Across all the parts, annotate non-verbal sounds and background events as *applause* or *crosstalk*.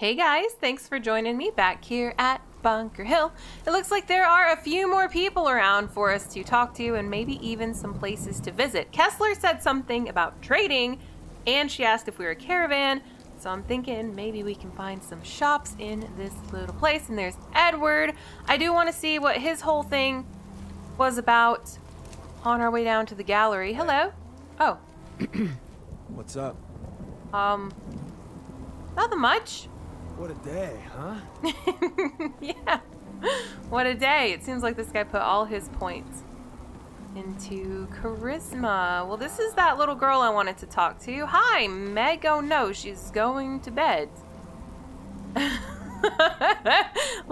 Hey guys, thanks for joining me back here at Bunker Hill. It looks like there are a few more people around for us to talk to and maybe even some places to visit. Kessler said something about trading and she asked if we were a caravan. So I'm thinking maybe we can find some shops in this little place. And there's Edward. I do want to see what his whole thing was about on our way down to the gallery. Hello. Oh. *clears throat* What's up? Um, nothing much. What a day, huh? *laughs* yeah. What a day. It seems like this guy put all his points into charisma. Well, this is that little girl I wanted to talk to. Hi, Meg. Oh no, she's going to bed. *laughs* Look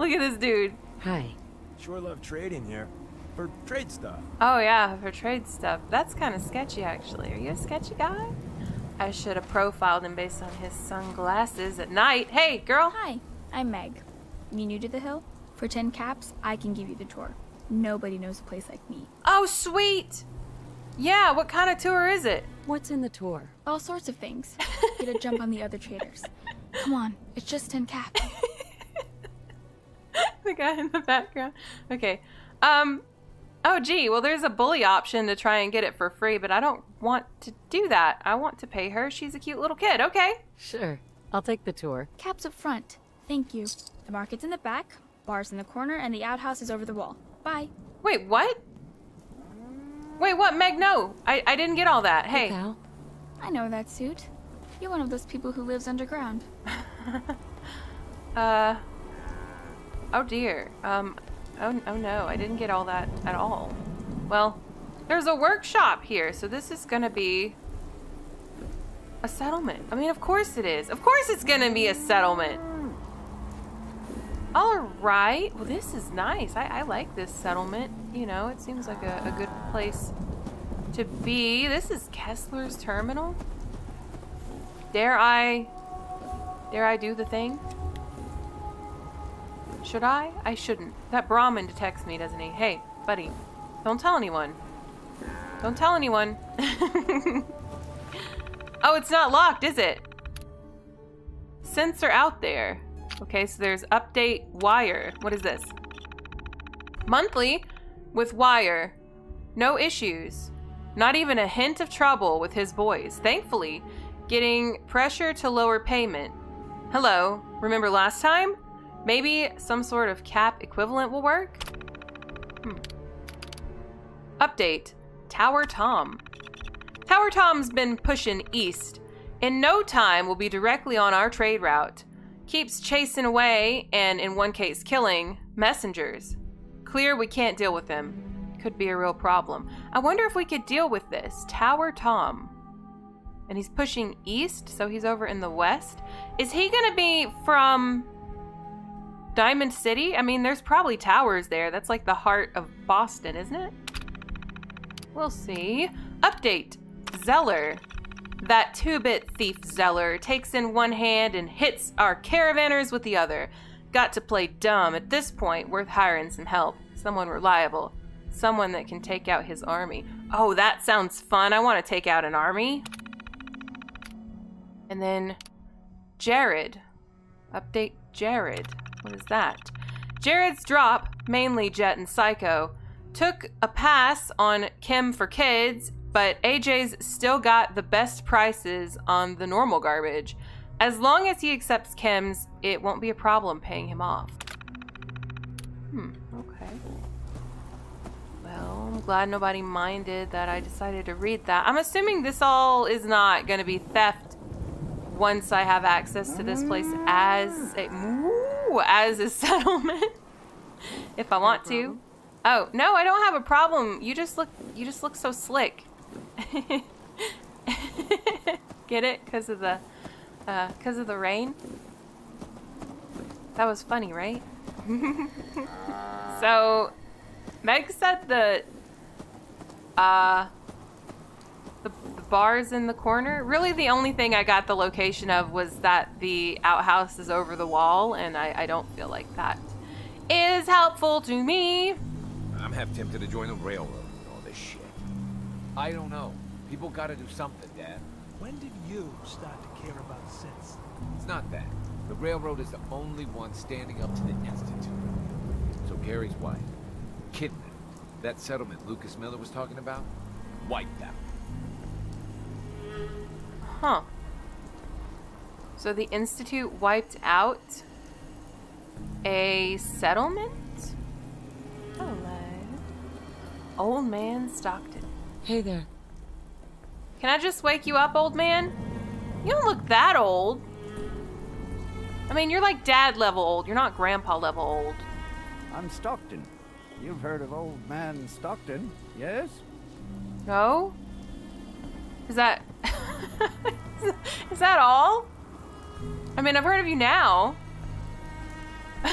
at this dude. Hi. Sure love trading here. For trade stuff. Oh yeah, for trade stuff. That's kind of sketchy actually. Are you a sketchy guy? I should have profiled him based on his sunglasses at night. Hey, girl. Hi, I'm Meg. You new to the hill? For 10 caps, I can give you the tour. Nobody knows a place like me. Oh, sweet. Yeah, what kind of tour is it? What's in the tour? All sorts of things. Get a jump on the other traders. Come on, it's just 10 caps. *laughs* the guy in the background. Okay. Um, oh, gee, well, there's a bully option to try and get it for free, but I don't want to do that. I want to pay her. She's a cute little kid. Okay. Sure. I'll take the tour. Caps up front. Thank you. The market's in the back, bars in the corner, and the outhouse is over the wall. Bye. Wait, what? Wait, what? Meg, no. I, I didn't get all that. Hey. Cal. I know that suit. You're one of those people who lives underground. *laughs* uh. Oh dear. Um. Oh, oh no, I didn't get all that at all. Well, there's a workshop here, so this is gonna be a settlement. I mean, of course it is. Of course it's gonna be a settlement. All right. Well, this is nice. I, I like this settlement. You know, it seems like a, a good place to be. This is Kessler's terminal. Dare I... Dare I do the thing? Should I? I shouldn't. That Brahmin detects me, doesn't he? Hey, buddy. Don't tell anyone. Don't tell anyone. *laughs* oh, it's not locked, is it? Sensor out there. Okay, so there's update wire. What is this? Monthly with wire. No issues. Not even a hint of trouble with his boys. Thankfully, getting pressure to lower payment. Hello, remember last time? Maybe some sort of cap equivalent will work? Hmm. Update. Tower Tom. Tower Tom's been pushing east. In no time, will be directly on our trade route. Keeps chasing away, and in one case killing, messengers. Clear we can't deal with him. Could be a real problem. I wonder if we could deal with this. Tower Tom. And he's pushing east, so he's over in the west. Is he gonna be from Diamond City? I mean, there's probably towers there. That's like the heart of Boston, isn't it? We'll see. Update. Zeller. That two-bit thief Zeller takes in one hand and hits our caravanners with the other. Got to play dumb. At this point, worth hiring some help. Someone reliable. Someone that can take out his army. Oh, that sounds fun. I want to take out an army. And then Jared. Update Jared. What is that? Jared's drop, mainly Jet and Psycho, took a pass on Kim for Kids, but AJ's still got the best prices on the normal garbage. As long as he accepts chems, it won't be a problem paying him off. Hmm, okay. Well, I'm glad nobody minded that I decided to read that. I'm assuming this all is not going to be theft once I have access to this place as a, as a *laughs* settlement. if I want to. Oh, no, I don't have a problem. You just look you just look so slick. *laughs* Get it? Because of the uh, cause of the rain? That was funny, right? *laughs* so, Meg said that uh, the, the bars in the corner. Really, the only thing I got the location of was that the outhouse is over the wall, and I, I don't feel like that is helpful to me. I'm half tempted to join the railroad and all this shit. I don't know. People gotta do something, Dad. When did you start to care about sense? It's not that. The railroad is the only one standing up to the Institute. So Gary's wife, kidnapped. That settlement Lucas Miller was talking about, wiped out. Huh. So the Institute wiped out a settlement? Hello. Old man Stockton. Hey there. Can I just wake you up, old man? You don't look that old. I mean, you're like dad level old. You're not grandpa level old. I'm Stockton. You've heard of old man Stockton, yes? No? Is that. *laughs* *laughs* Is that all? I mean, I've heard of you now. *laughs*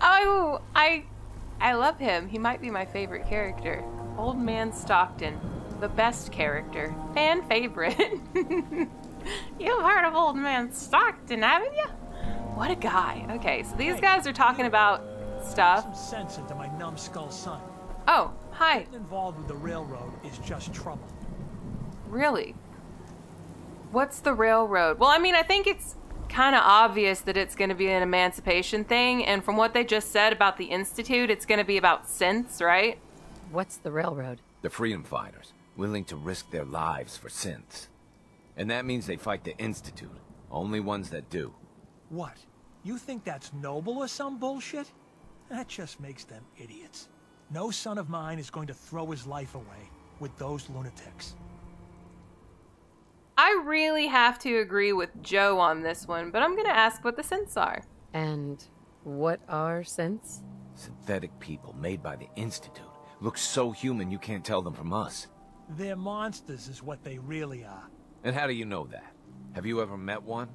oh, I. I love him. He might be my favorite character. Old Man Stockton. The best character. Fan favorite. *laughs* You've heard of Old Man Stockton, haven't you? What a guy. Okay, so these guys are talking about stuff. Some sense into my numbskull son. Oh, hi. Getting involved with the railroad is just trouble. Really? What's the railroad? Well, I mean, I think it's kind of obvious that it's going to be an emancipation thing, and from what they just said about the Institute, it's going to be about synths, right? What's the railroad? The freedom fighters, willing to risk their lives for synths. And that means they fight the Institute. Only ones that do. What? You think that's noble or some bullshit? That just makes them idiots. No son of mine is going to throw his life away with those lunatics. I really have to agree with Joe on this one, but I'm going to ask what the synths are. And what are synths? Synthetic people made by the Institute. Look so human you can't tell them from us. They're monsters is what they really are. And how do you know that? Have you ever met one?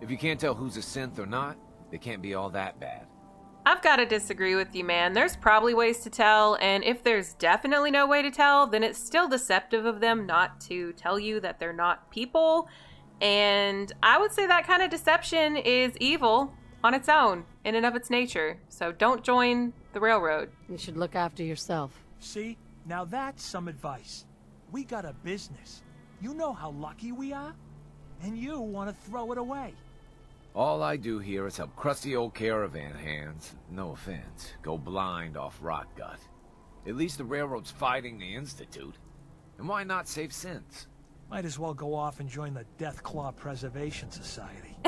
If you can't tell who's a synth or not, they can't be all that bad. I've got to disagree with you, man. There's probably ways to tell, and if there's definitely no way to tell, then it's still deceptive of them not to tell you that they're not people. And I would say that kind of deception is evil on its own, in and of its nature. So don't join the railroad. You should look after yourself. See? Now that's some advice. We got a business. You know how lucky we are? And you want to throw it away. All I do here is help crusty old caravan hands, no offense, go blind off rot gut. At least the railroad's fighting the Institute. And why not save synths? Might as well go off and join the Deathclaw Preservation Society. *laughs*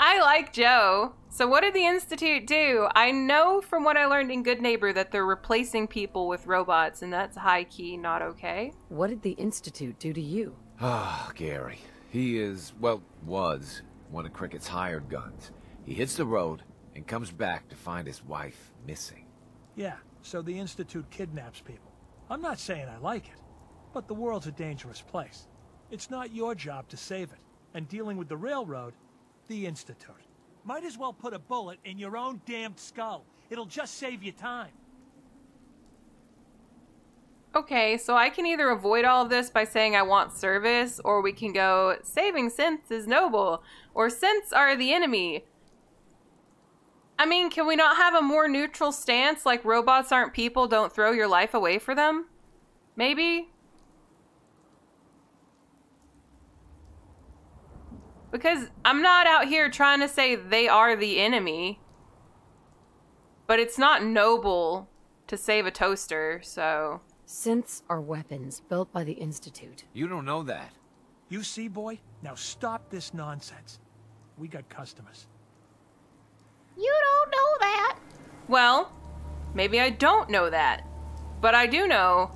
I like Joe. So, what did the Institute do? I know from what I learned in Goodneighbor that they're replacing people with robots, and that's high key not okay. What did the Institute do to you? Ah, Gary. He is, well, was one of Cricket's hired guns. He hits the road and comes back to find his wife missing. Yeah, so the Institute kidnaps people. I'm not saying I like it, but the world's a dangerous place. It's not your job to save it. And dealing with the railroad, the Institute. Might as well put a bullet in your own damned skull. It'll just save you time. Okay, so I can either avoid all of this by saying I want service, or we can go, saving synths is noble, or synths are the enemy. I mean, can we not have a more neutral stance, like robots aren't people, don't throw your life away for them? Maybe? Because I'm not out here trying to say they are the enemy. But it's not noble to save a toaster, so. Synths are weapons built by the Institute. You don't know that. You see, boy? Now stop this nonsense. We got customers. You don't know that. Well, maybe I don't know that. But I do know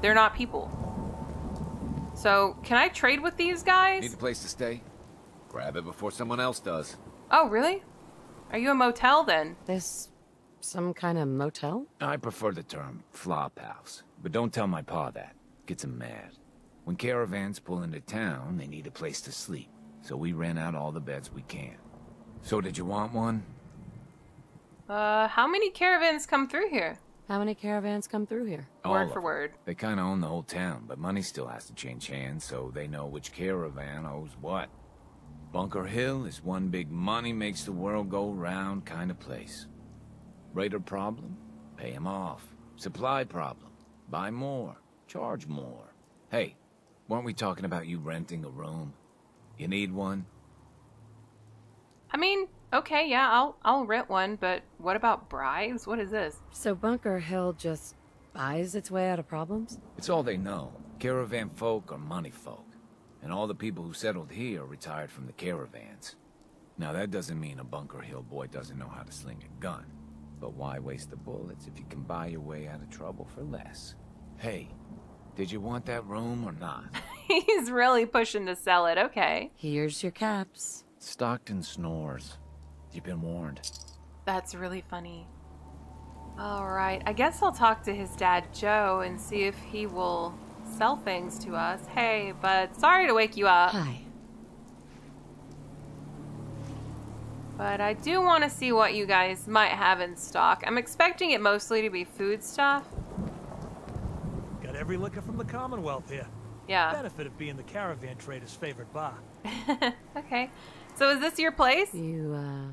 they're not people. So, can I trade with these guys? Need a place to stay? Grab it before someone else does. Oh, really? Are you a motel then? This some kind of motel? I prefer the term flop house, but don't tell my pa that. Gets him mad. When caravans pull into town, they need a place to sleep, so we rent out all the beds we can. So did you want one? Uh, how many caravans come through here? How many caravans come through here? All word for them. word. They kind of own the whole town, but money still has to change hands, so they know which caravan owes what. Bunker Hill is one big money makes the world go round kind of place. Raider problem? Pay him off. Supply problem? Buy more. Charge more. Hey, Weren't we talking about you renting a room? You need one? I mean, okay, yeah, I'll I'll rent one, but what about bribes? What is this? So Bunker Hill just buys its way out of problems? It's all they know. Caravan folk are money folk. And all the people who settled here retired from the caravans. Now that doesn't mean a Bunker Hill boy doesn't know how to sling a gun. But why waste the bullets if you can buy your way out of trouble for less? Hey, did you want that room or not? *laughs* He's really pushing to sell it. Okay. Here's your caps. Stockton snores. You've been warned. That's really funny. All right, I guess I'll talk to his dad, Joe, and see if he will sell things to us. Hey, bud, sorry to wake you up. Hi. But I do want to see what you guys might have in stock. I'm expecting it mostly to be food stuff. Got every liquor from the Commonwealth here. Yeah. Benefit of being the caravan trader's favorite bar. *laughs* okay. So is this your place? You, uh...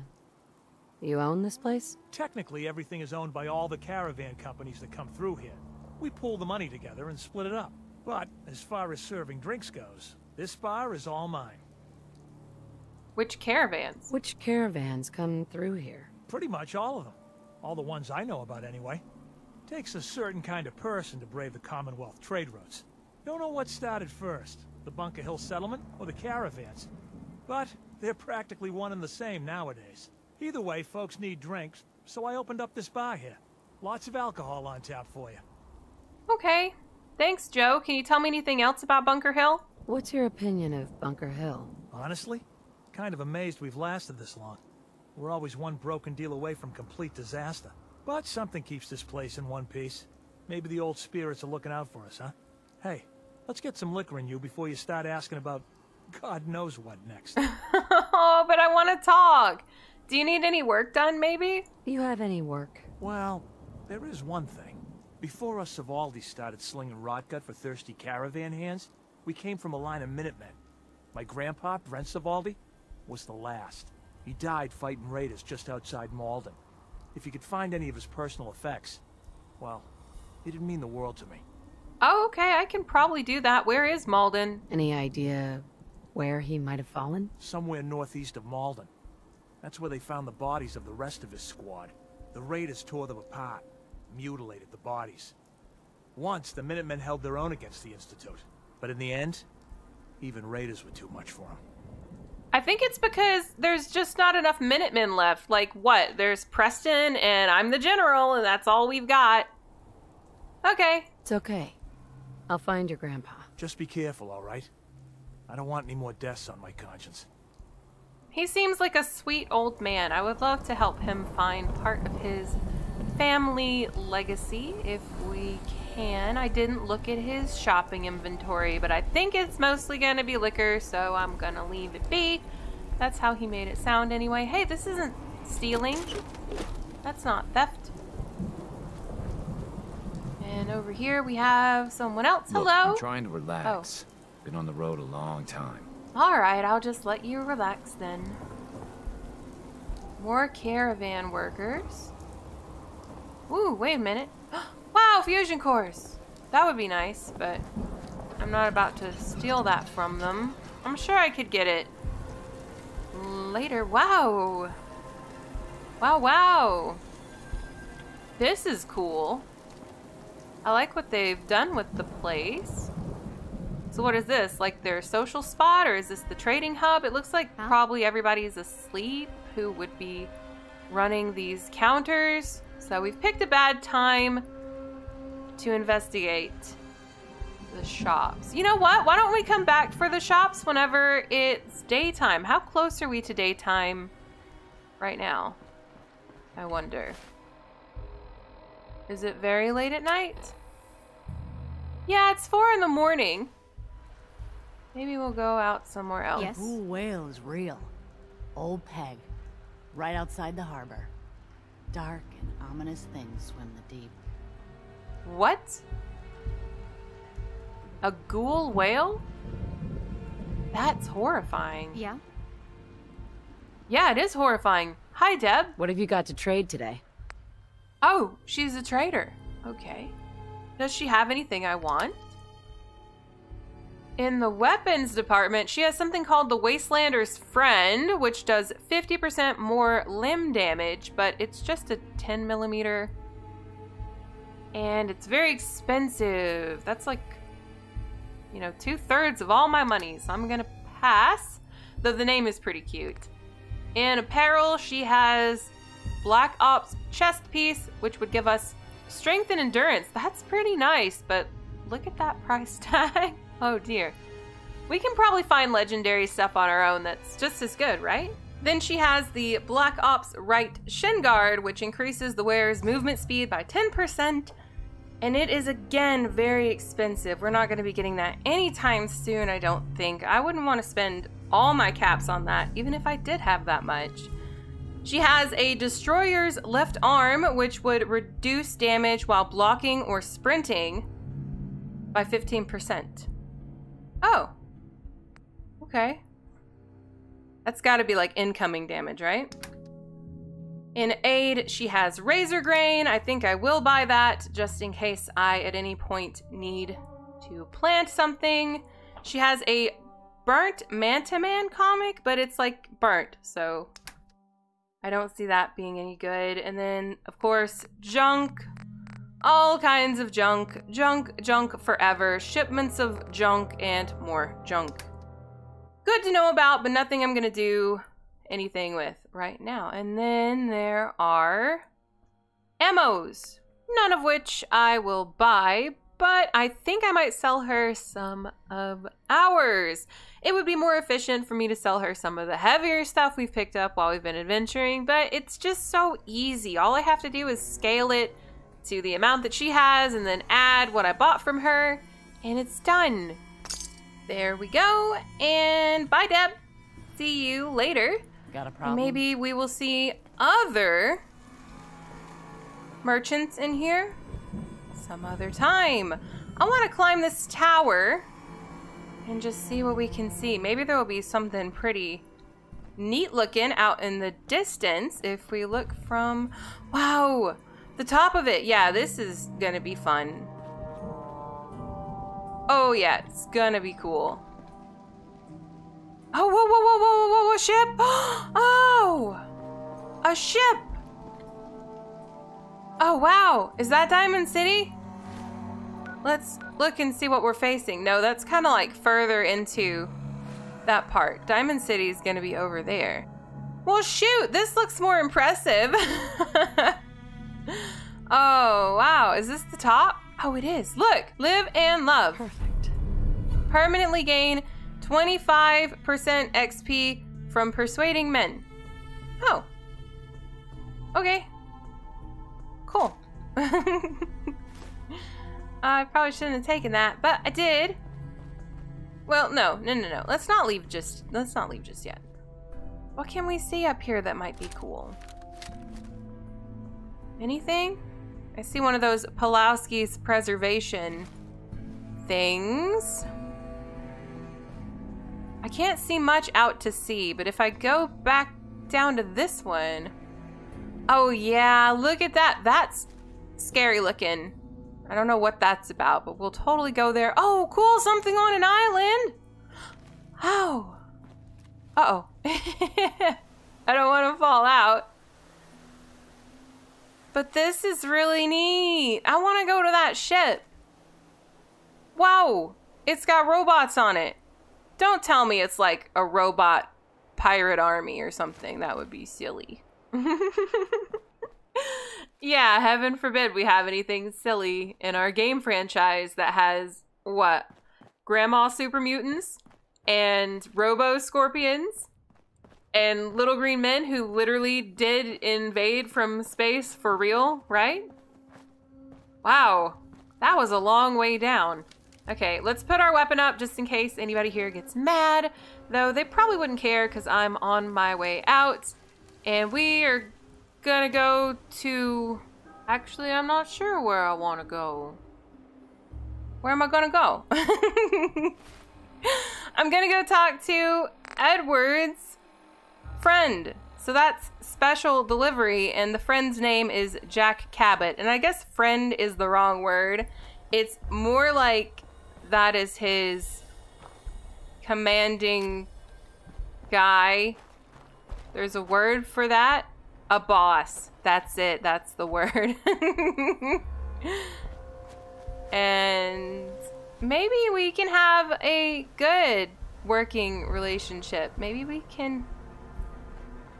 You own this place? Technically, everything is owned by all the caravan companies that come through here. We pool the money together and split it up. But as far as serving drinks goes, this bar is all mine. Which caravans? Which caravans come through here? Pretty much all of them. All the ones I know about, anyway. Takes a certain kind of person to brave the Commonwealth trade routes. Don't know what started first, the Bunker Hill settlement or the caravans. But they're practically one and the same nowadays. Either way, folks need drinks, so I opened up this bar here. Lots of alcohol on tap for you. Okay. Thanks, Joe. Can you tell me anything else about Bunker Hill? What's your opinion of Bunker Hill? Honestly, kind of amazed we've lasted this long. We're always one broken deal away from complete disaster. But something keeps this place in one piece. Maybe the old spirits are looking out for us, huh? Hey, let's get some liquor in you before you start asking about God knows what next. *laughs* oh, but I want to talk. Do you need any work done, maybe? You have any work? Well, there is one thing. Before us Savoldi started slinging rotgut for thirsty caravan hands, we came from a line of Minutemen. My grandpa, Brent Savoldi, was the last. He died fighting raiders just outside Malden. If you could find any of his personal effects, well, it'd mean the world to me. Oh, okay, I can probably do that. Where is Malden? Any idea where he might have fallen? Somewhere northeast of Malden. That's where they found the bodies of the rest of his squad. The raiders tore them apart, mutilated the bodies. Once, the Minutemen held their own against the Institute. But in the end, even raiders were too much for them. I think it's because there's just not enough Minutemen left. Like, what? There's Preston, and I'm the general, and that's all we've got. Okay. It's okay. I'll find your grandpa. Just be careful, all right? I don't want any more deaths on my conscience. He seems like a sweet old man. I would love to help him find part of his family legacy if we can. I didn't look at his shopping inventory, but I think it's mostly going to be liquor, so I'm going to leave it be. That's how he made it sound anyway. Hey, this isn't stealing. That's not theft. And over here we have someone else. Look, Hello? I'm trying to relax. Oh. Been on the road a long time. Alright, I'll just let you relax then. More caravan workers. Ooh, wait a minute. *gasps* *gasps* wow, fusion cores! That would be nice, but I'm not about to steal that from them. I'm sure I could get it later. Wow! Wow, wow! This is cool. I like what they've done with the place. So what is this? Like their social spot or is this the trading hub? It looks like probably everybody's asleep who would be running these counters. So we've picked a bad time to investigate the shops. You know what? Why don't we come back for the shops whenever it's daytime? How close are we to daytime right now? I wonder. Is it very late at night? Yeah, it's four in the morning. Maybe we'll go out somewhere else. Yes. Blue whale is real. Old Peg. Right outside the harbor. Dark and ominous things swim the deep. What? A ghoul whale? That's horrifying. Yeah? Yeah, it is horrifying. Hi, Deb. What have you got to trade today? Oh, she's a trader. Okay. Does she have anything I want? in the weapons department, she has something called the Wastelander's Friend, which does 50% more limb damage, but it's just a 10 millimeter. And it's very expensive. That's like, you know, two thirds of all my money, so I'm gonna pass. Though the name is pretty cute. In apparel, she has Black Ops chest piece, which would give us strength and endurance. That's pretty nice, but look at that price *laughs* tag. oh dear. We can probably find legendary stuff on our own that's just as good, right? Then she has the Black Ops Right Shin Guard, which increases the wearer's movement speed by 10%. And it is again very expensive. We're not going to be getting that anytime soon, I don't think. I wouldn't want to spend all my caps on that, even if I did have that much. She has a destroyer's left arm, which would reduce damage while blocking or sprinting by 15%. Oh. Okay. That's got to be like incoming damage, right? In aid, she has Razorgrain. I think I will buy that just in case I at any point need to plant something. She has a burnt Manta Man comic, but it's like burnt, so I don't see that being any good. And then, of course, junk. All kinds of junk. Junk, junk forever. Shipments of junk and more junk. Good to know about, but nothing I'm going to do anything with right now. And then there are ammos, none of which I will buy, but I think I might sell her some of ours. It would be more efficient for me to sell her some of the heavier stuff we've picked up while we've been adventuring, but it's just so easy. All I have to do is scale it to the amount that she has and then add what I bought from her, and it's done. There we go, and bye, Deb. See you later. Got a problem? Maybe we will see other merchants in here some other time. I want to climb this tower and just see what we can see. Maybe there will be something pretty neat looking out in the distance if we look from... Wow! The top of it. Yeah, this is going to be fun. Oh, yeah. It's to be cool. Oh, whoa, whoa, whoa, whoa, whoa, whoa, ship! *gasps* Oh! A ship! Oh, wow. Is that Diamond City? Let's look and see what we're facing. No, that's kind of like further into that part. Diamond City is going to be over there. Well, shoot, this looks more impressive. *laughs* oh, wow. Is this the top? Oh, it is. Look, live and love. Perfect. Permanently gain 25% XP from persuading men. Oh. Okay. Cool. *laughs* I probably shouldn't have taken that, but I did. Well, no, no, no, no. Let's not leave just, let's not leave just yet. What can we see up here that might be cool? Anything? I see one of those Pulowski's preservation things. I can't see much out to sea, but if I go back down to this one. Oh yeah, look at that. That's scary looking. I don't know what that's about, but we'll totally go there. Oh, cool, something on an island. *gasps* Oh. Uh-oh. *laughs* I don't want to fall out. But this is really neat. I want to go to that ship. Wow, it's got robots on it. Don't tell me it's like a robot pirate army or something. That would be silly. *laughs* yeah, heaven forbid we have anything silly in our game franchise that has what? Grandma super mutants and robo scorpions and little green men who literally did invade from space for real, right? Wow, that was a long way down. Okay, let's put our weapon up just in case anybody here gets mad, though they probably wouldn't care because I'm on my way out. And we are gonna go to... Actually, I'm not sure where I want to go. Where am I gonna go? *laughs* I'm gonna go talk to Edward's friend. So that's special delivery, and the friend's name is Jack Cabot. And I guess friend is the wrong word. It's more like that is his commanding guy. There's a word for that. A boss. That's it. That's the word. *laughs* and maybe we can have a good working relationship. Maybe we can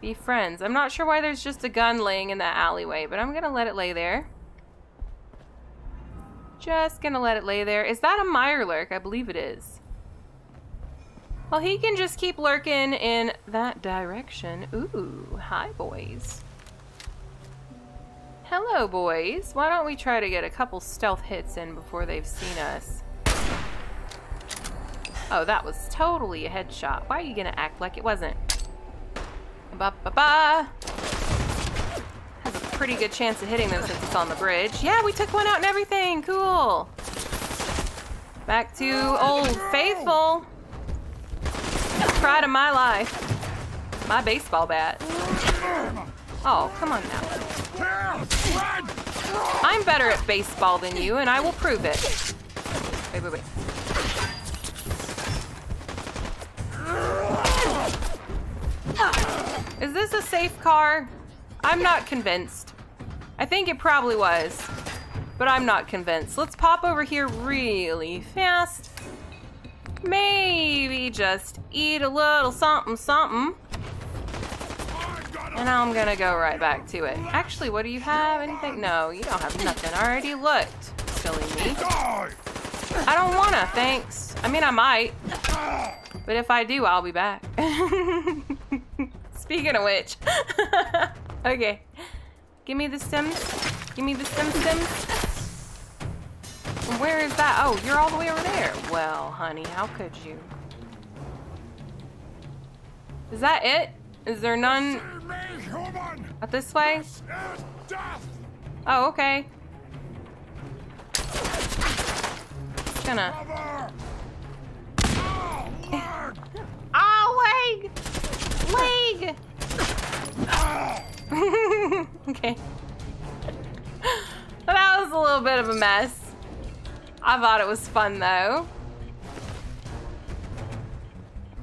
be friends. I'm not sure why there's just a gun laying in that alleyway, but I'm gonna let it lay there. Just gonna let it lay there. Is that a Mirelurk? I believe it is. Well, he can just keep lurking in that direction. Ooh, hi, boys. Hello, boys. Why don't we try to get a couple stealth hits in before they've seen us? Oh, that was totally a headshot. Why are you gonna act like it wasn't? Ba ba ba. Has a pretty good chance of hitting them since it's on the bridge. Yeah, we took one out and everything. Cool. Back to old faithful. Pride of my life. My baseball bat. Oh, come on now. I'm better at baseball than you, and I will prove it. Wait, wait, wait. Is this a safe car? I'm not convinced. I think it probably was, but I'm not convinced. Let's pop over here really fast. Maybe just eat a little something something. And I'm gonna go right back to it. Actually, what do you have? Anything? No, you don't have nothing. I already looked. Silly me. I don't wanna, thanks. I mean, I might. But if I do, I'll be back. *laughs* Speaking of which. *laughs* okay. Give me the stems. Give me the stem stems. Where is that? Oh, you're all the way over there. Well, honey, how could you? Is that it? Is there none? Up this way? Oh, okay. Just gonna. Oh, leg! *laughs* Leg! *laughs* okay. that was a little bit of a mess. I thought it was fun though.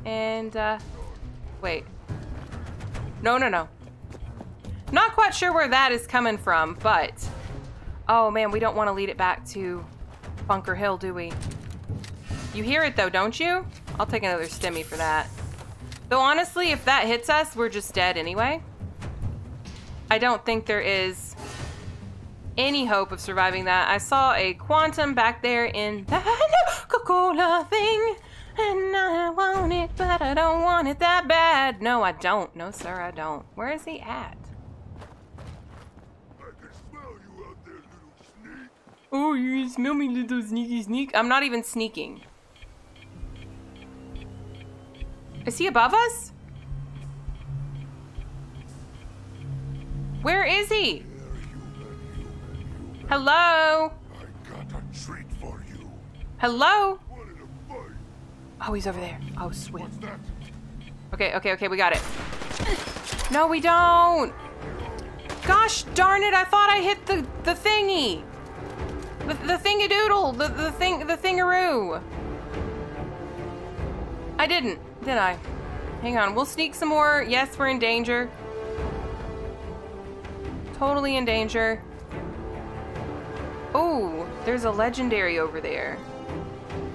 And, uh, wait. No, no, no. Not quite sure where that is coming from, but... Oh man, we don't want to lead it back to Bunker Hill, do we? You hear it though, don't you? I'll take another stimmy for that. Though honestly, if that hits us, we're just dead anyway. I don't think there is any hope of surviving that. I saw a quantum back there in that Coca-Cola thing. And I want it, but I don't want it that bad. No, I don't. No, sir, I don't. Where is he at? Oh, you smell me, little sneaky sneak. I'm not even sneaking. Is he above us? Where is he? Hello? Hello? Oh, he's over there. Oh, sweet. Okay, okay, okay, we got it. No, we don't. Gosh darn it, I thought I hit the, the thingy. The, the thingadoodle, the, the thing, the thingaroo. I didn't, did I? Hang on, we'll sneak some more. Yes, we're in danger. Totally in danger. Oh, there's a legendary over there.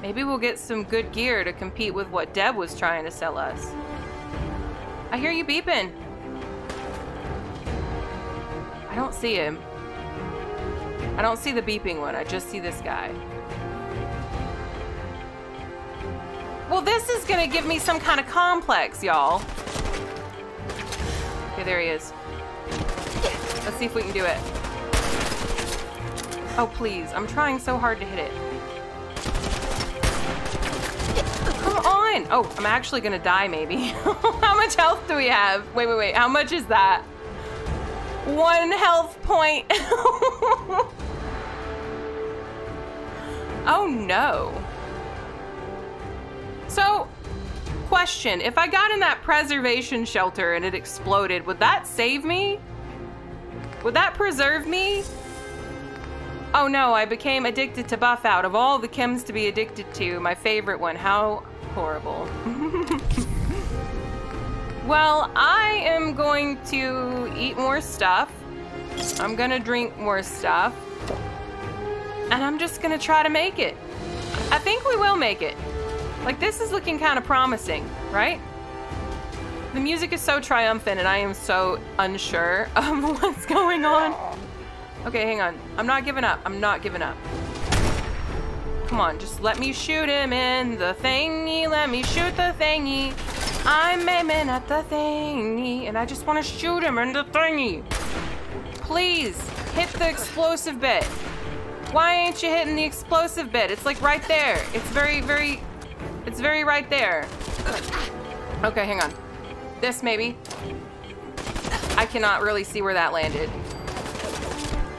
Maybe we'll get some good gear to compete with what Deb was trying to sell us. I hear you beeping. I don't see him. I don't see the beeping one. I just see this guy. Well, this is gonna give me some kind of complex, y'all. Okay, there he is. Let's see if we can do it. Oh, please. I'm trying so hard to hit it. Come on! Oh, I'm actually gonna die, maybe. *laughs* How much health do we have? Wait, wait, wait. How much is that? One health point. *laughs* oh, no. So, question. If I got in that preservation shelter and it exploded, would that save me? Would that preserve me? Oh no, I became addicted to Buffout. Of all the chems to be addicted to, my favorite one. How Horrible. *laughs* well, I am going to eat more stuff. I'm gonna drink more stuff. And I'm just gonna try to make it. I think we will make it. Like, this is looking kind of promising, right? The music is so triumphant and I am so unsure *laughs* of what's going on. Okay, hang on. I'm not giving up. I'm not giving up. Come on, just let me shoot him in the thingy. Let me shoot the thingy. I'm aiming at the thingy. And I just want to shoot him in the thingy. Please, hit the explosive bit. Why ain't you hitting the explosive bit? It's like right there. It's very, very, it's very right there. Okay, hang on. This maybe. I cannot really see where that landed.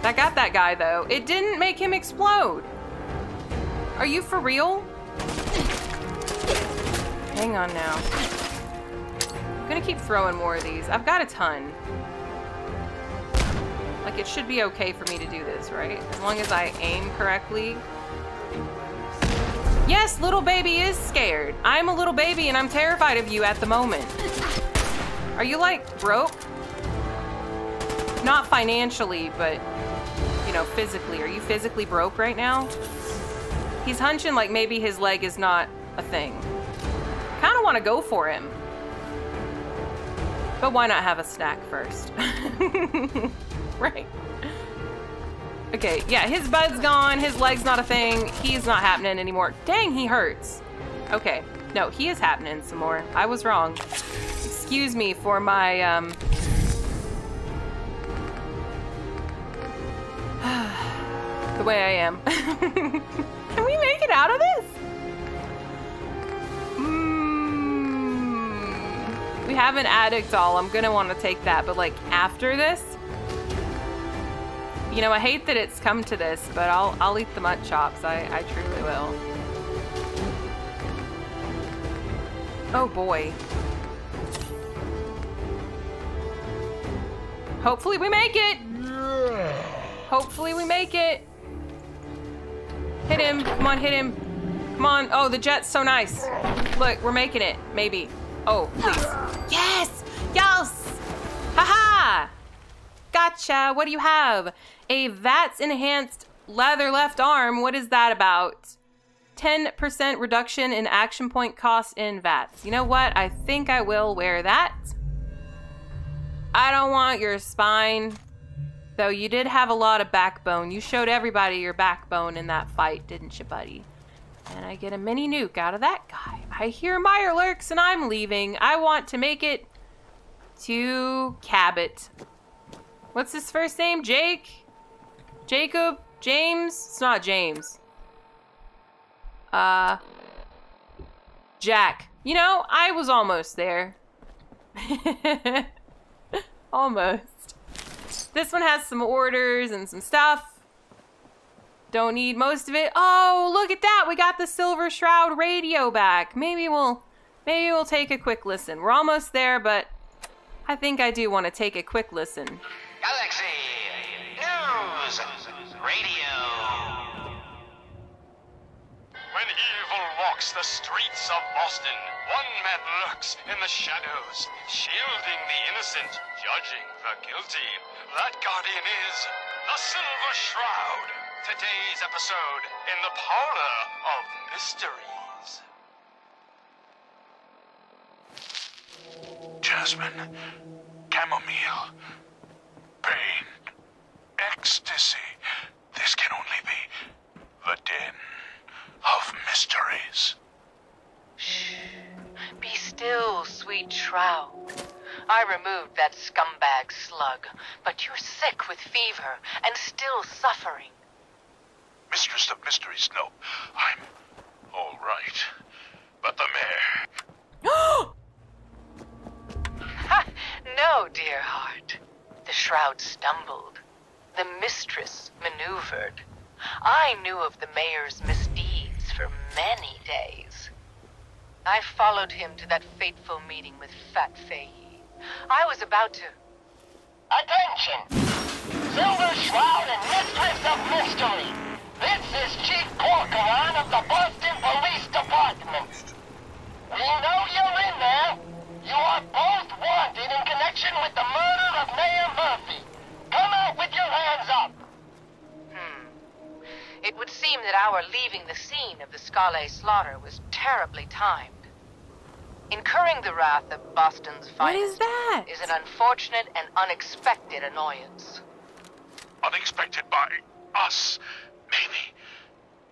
That got that guy though. It didn't make him explode. Are you for real? Hang on now. I'm gonna keep throwing more of these. I've got a ton. Like, it should be okay for me to do this, right? As long as I aim correctly. Yes, little baby is scared. I'm a little baby and I'm terrified of you at the moment. Are you, like, broke? Not financially, but, you know, physically. Are you physically broke right now? He's hunching like maybe his leg is not a thing. Kind of want to go for him. But why not have a snack first? *laughs* right. Okay, yeah, his bud's gone. His leg's not a thing. He's not happening anymore. Dang, he hurts. Okay. No, he is happening some more. I was wrong. Excuse me for my, um... *sighs* the way I am. *laughs* Can we make it out of this? Mm, we have an Addictol. I'm gonna want to take that, but like after this, you know, I hate that it's come to this, but I'll I'll eat the mutt chops. I I truly will. Oh boy. Hopefully we make it. Hopefully we make it. Hit him. Come on, hit him. Come on. Oh, the jet's so nice. Look, we're making it. Maybe. Oh, please. Yes! Yes! Haha! Gotcha. What do you have? A VATS enhanced leather left arm. What is that about? 10% reduction in action point cost in VATS. You know what? I think I will wear that. I don't want your spine. Though you did have a lot of backbone. You showed everybody your backbone in that fight, didn't you, buddy? And I get a mini nuke out of that guy. I hear Mirelurks and I'm leaving. I want to make it to Cabot. What's his first name? Jake? Jacob? James? It's not James. Uh... Jack. You know, I was almost there. *laughs* almost. This one has some orders and some stuff. Don't need most of it. Oh, look at that. We got the Silver Shroud radio back. Maybe we'll maybe we'll take a quick listen. We're almost there, but I think I do want to take a quick listen. Radio. When evil walks the streets of Boston, one man lurks in the shadows, shielding the innocent, judging the guilty. That guardian is the Silver Shroud. Today's episode in the Parlor of Mysteries. Jasmine, chamomile, pain, ecstasy. This can only be the den of mysteries. Shh. Be still, sweet Shroud. I removed that scumbag slug, but you're sick with fever and still suffering. Mistress of Mysteries, no. I'm all right. But the mayor. *laughs* no, dear heart. The Shroud stumbled. The mistress maneuvered. I knew of the mayor's misdeeds for many days. I followed him to that fateful meeting with Fat Fei. I was about to... Attention! Silver Shroud and Mistress of Mystery! This is Chief Corcoran of the Boston Police Department. We know you're in there. You are both wanted in connection with the murder of Mayor Murphy. Come out with your hands up. Hmm. It would seem that our leaving the scene of the Scale slaughter was terribly timed. Incurring the wrath of Boston's What finest is that? is an unfortunate and unexpected annoyance. Unexpected by us, maybe.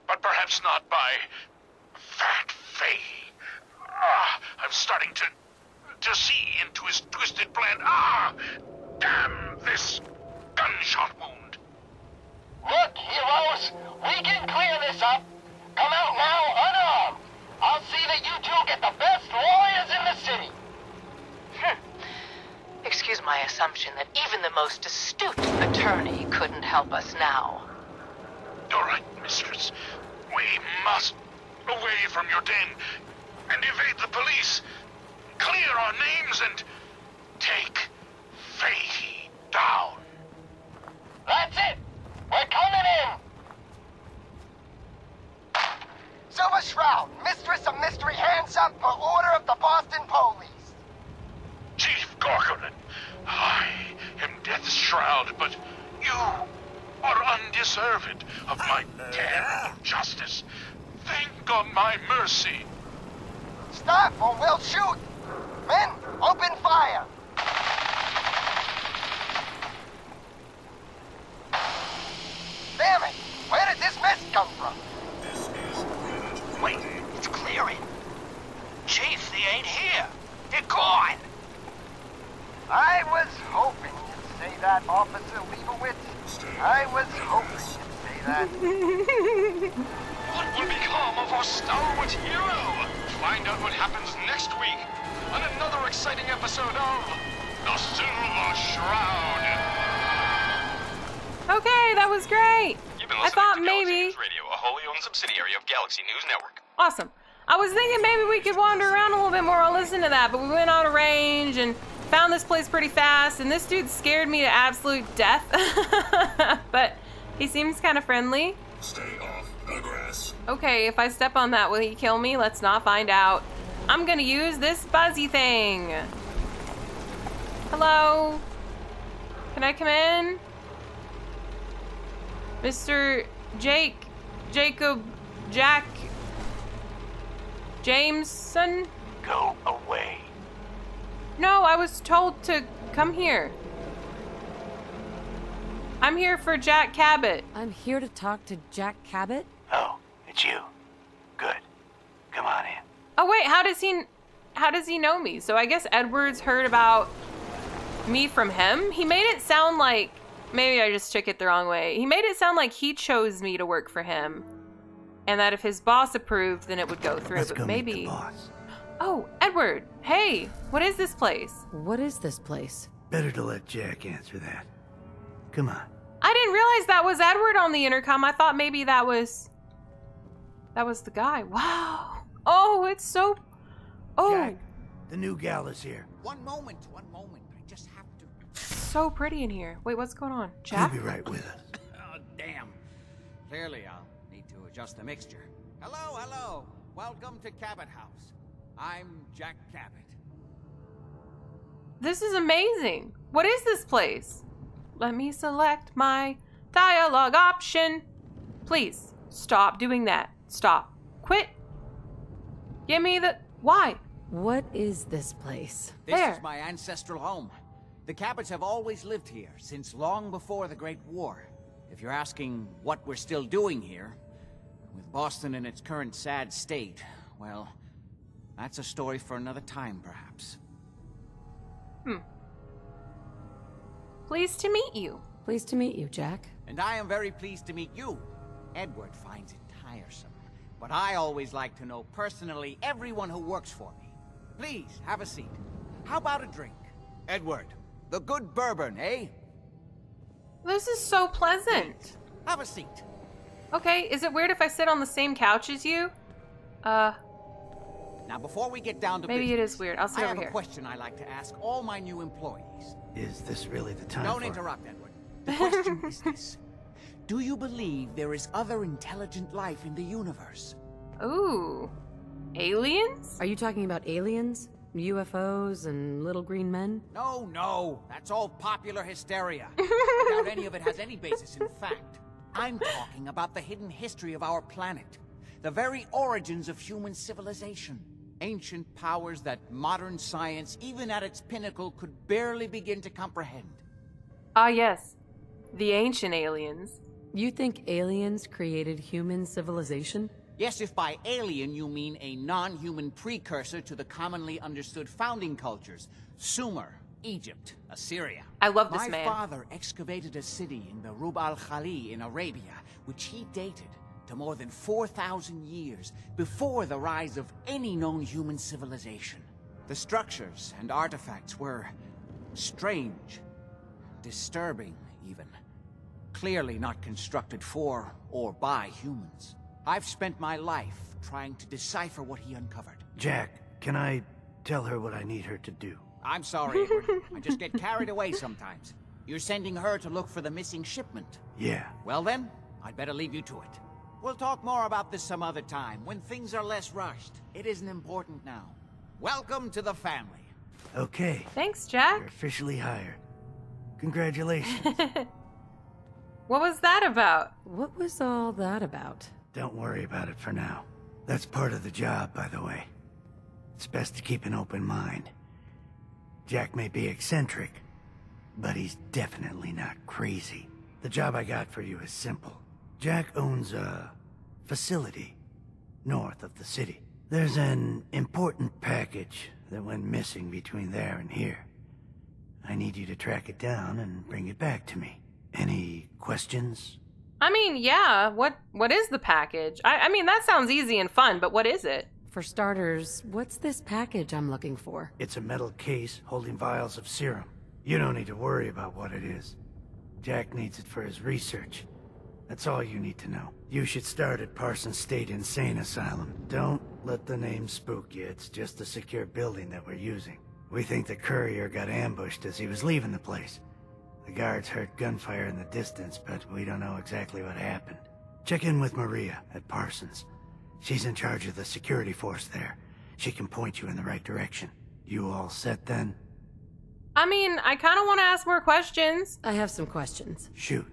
But perhaps not by Fat Fahey. Ah, I'm starting to to see into his twisted plan. Ah! Damn this gunshot wound. Look, heroes, we can clear this up. Come out now unarmed. I'll see that you two get the best lawyers in the city. Hmm. Excuse my assumption that even the most astute attorney couldn't help us now. All right, mistress. We must away from your den and evade the police. Clear our names and could wander around a little bit more. I'll listen to that, but we went out of range and found this place pretty fast. And this dude scared me to absolute death. *laughs* but he seems kind of friendly. Stay off the grass. Okay, if I step on that, will he kill me? Let's not find out. I'm gonna use this buzzy thing. Hello? Can I come in? Mr. Jake, Jacob, Jack, Jameson? Go away. No, I was told to come here. I'm here for Jack Cabot. I'm here to talk to Jack Cabot. Oh, it's you. Good. Come on in. Oh wait, how does he how does he know me? So I guess Edwards heard about me from him. He made it sound like maybe I just took it the wrong way. He made it sound like he chose me to work for him. And that if his boss approved, then it would go through. Let's but go meet maybe the boss. Oh, Edward. Hey, what is this place? What is this place? Better to let Jack answer that. Come on. I didn't realize that was Edward on the intercom. I thought maybe that was that was the guy. Wow. Oh, it's so Oh, Jack, the new gal is here. One moment, one moment. I just have to. so pretty in here. Wait, what's going on? Jack? He'll be right with us. *laughs* Oh, damn. Clearly, I'll need to adjust the mixture. Hello, hello. Welcome to Cabot House. I'm Jack Cabot. This is amazing. What is this place? Let me select my dialogue option. Please, stop doing that. Stop. Quit. Give me the. Why? What is this place? This There. is my ancestral home. The Cabots have always lived here, since long before the Great War. If you're asking what we're still doing here, with Boston in its current sad state, well, that's a story for another time, perhaps. Hmm. Pleased to meet you. Pleased to meet you, Jack. And I am very pleased to meet you. Edward finds it tiresome, but I always like to know personally everyone who works for me. Please, have a seat. How about a drink? Edward, the good bourbon, eh? This is so pleasant. Have a seat. Okay, is it weird if I sit on the same couch as you? Uh, Now, before we get down to maybe it business, is weird. I'll sit I over have here. a question I like to ask all my new employees. Is this really the time Don't for interrupt, Edward. The question is *laughs* this. Do you believe there is other intelligent life in the universe? Ooh. Aliens? Are you talking about aliens? UFOs and little green men? No, no. That's all popular hysteria. *laughs* I doubt any of it has any basis in fact. I'm talking about the hidden history of our planet. The very origins of human civilization. Ancient powers that modern science, even at its pinnacle, could barely begin to comprehend. Ah, yes. The ancient aliens. You think aliens created human civilization? Yes, if by alien you mean a non-human precursor to the commonly understood founding cultures. Sumer, Egypt, Assyria. I love this My man. father excavated a city in the Rub al-Khali in Arabia, which he dated to more than 4,000 years before the rise of any known human civilization. The structures and artifacts were strange, disturbing even. Clearly not constructed for or by humans. I've spent my life trying to decipher what he uncovered. Jack, can I tell her what I need her to do? I'm sorry, Edward. I just get carried away sometimes. You're sending her to look for the missing shipment. Yeah. Well then, I'd better leave you to it. We'll talk more about this some other time, when things are less rushed. It isn't important now. Welcome to the family. Okay. Thanks, Jack. You're officially hired. Congratulations. *laughs* What was that about? What was all that about? Don't worry about it for now. That's part of the job, by the way. It's best to keep an open mind. Jack may be eccentric, but he's definitely not crazy. The job I got for you is simple. Jack owns a facility north of the city. There's an important package that went missing between there and here. I need you to track it down and bring it back to me. Any questions? I mean, yeah. What what is the package? I, I mean, that sounds easy and fun, but what is it? For starters, what's this package I'm looking for? It's a metal case holding vials of serum. You don't need to worry about what it is. Jack needs it for his research. That's all you need to know. You should start at Parsons State Insane Asylum. Don't let the name spook you. It's just a secure building that we're using. We think the courier got ambushed as he was leaving the place. The guards heard gunfire in the distance, but we don't know exactly what happened. Check in with Maria at Parsons. She's in charge of the security force there. She can point you in the right direction. You all set then? I mean, I kind of want to ask more questions. I have some questions. Shoot.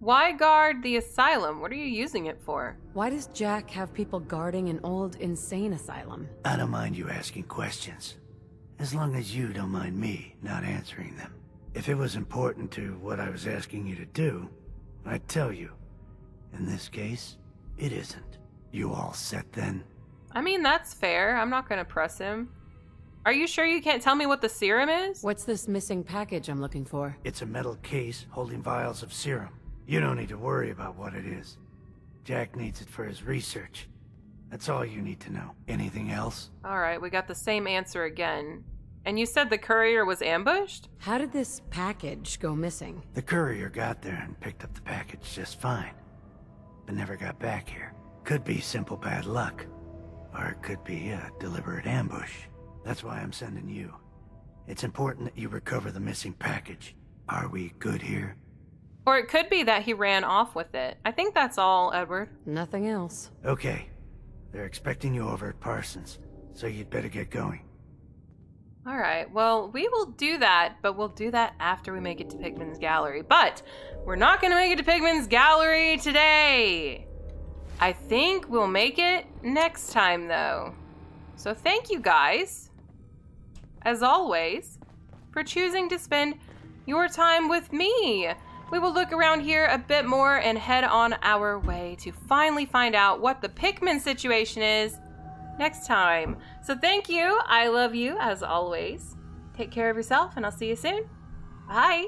Why guard the asylum? What are you using it for? Why does Jack have people guarding an old insane asylum? I don't mind you asking questions. As long as you don't mind me not answering them. If it was important to what I was asking you to do, I'd tell you. In this case, it isn't. You all set then? I mean, that's fair. I'm not going to press him. Are you sure you can't tell me what the serum is? What's this missing package I'm looking for? It's a metal case holding vials of serum. You don't need to worry about what it is. Jack needs it for his research. That's all you need to know. Anything else? All right, we got the same answer again. And you said the courier was ambushed? How did this package go missing? The courier got there and picked up the package just fine. But never got back here. Could be simple bad luck. Or it could be a deliberate ambush. That's why I'm sending you. It's important that you recover the missing package. Are we good here? Or it could be that he ran off with it. I think that's all, Edward. Nothing else. Okay. They're expecting you over at Parsons, so you'd better get going. All right, well, we will do that, but we'll do that after we make it to Pickman's Gallery. But we're not going to make it to Pickman's Gallery today. I think we'll make it next time, though. So thank you guys, as always, for choosing to spend your time with me. We will look around here a bit more and head on our way to finally find out what the Pikmin situation is next time. So thank you. I love you as always. Take care of yourself and I'll see you soon. Bye.